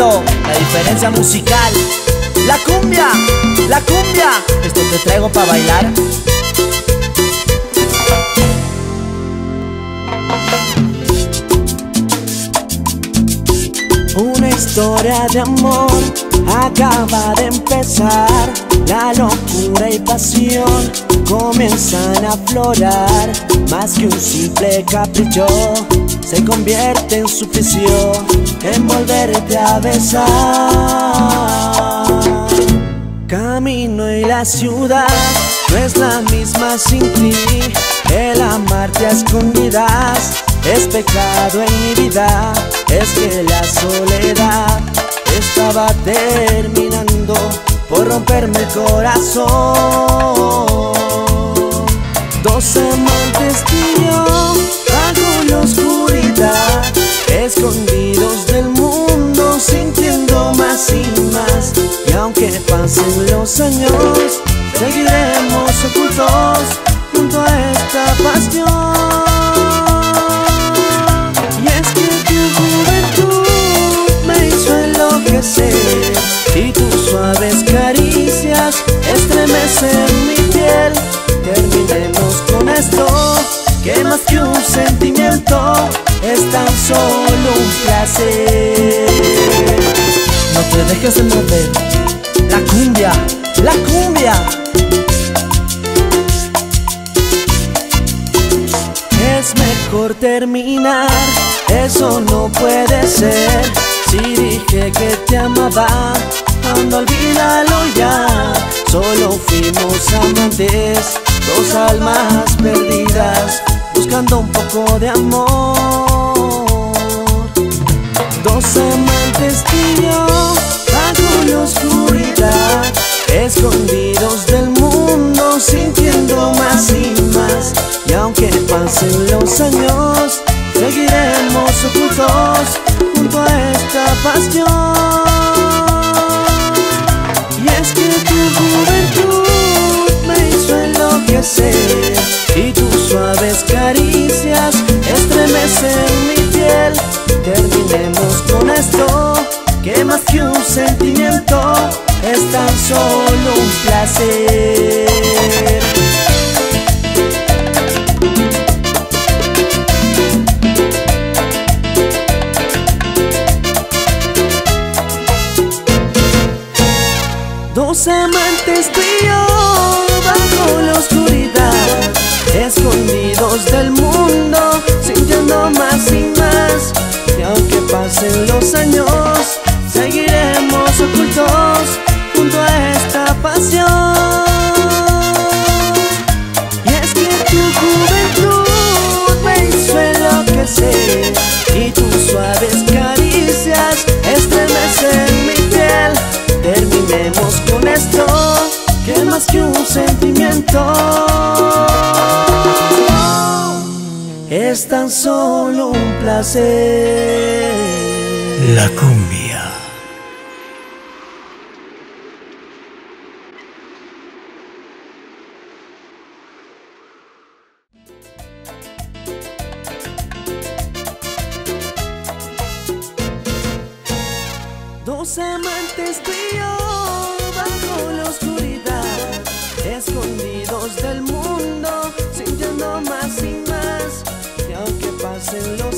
La diferencia musical. La cumbia, la cumbia. Esto te traigo para bailar. Una historia de amor acaba de empezar. La locura y pasión comienzan a aflorar. Más que un simple capricho, se convierte en su prisión, en volverte a besar. Camino y la ciudad no es la misma sin ti. El amarte a escondidas es pecado en mi vida. Es que la soledad estaba terminando por romperme el corazón. Dos amantes y yo bajo la oscuridad, escondidos del mundo, sintiendo más y más. Y aunque pasen los años, seguiremos ocultos junto a esta pasión. Y es que tu juventud me hizo enloquecer y tus suaves caricias estremecen mi es tan solo un placer. No te dejes de mover, la cumbia, la cumbia. Es mejor terminar, eso no puede ser. Si dije que te amaba, anda olvídalo ya. Solo fuimos amantes, dos almas perdidas, buscando un poco de amor. Escondidos del mundo, sintiendo más y más. Y aunque pasen los años, seguiremos ocultos junto a esta pasión. Y es que tu juventud me hizo enloquecer y tus suaves caricias estremecen mi piel. Terminemos con esto, que más que un sentimiento es tan solo un placer. Dos amantes tú bajo la oscuridad, escondidos del mundo, un sentimiento es tan solo un placer. La cumbia. Dos amantes yo bajo oscuridad escondidos del mundo, sintiendo más y más, y aunque pasen los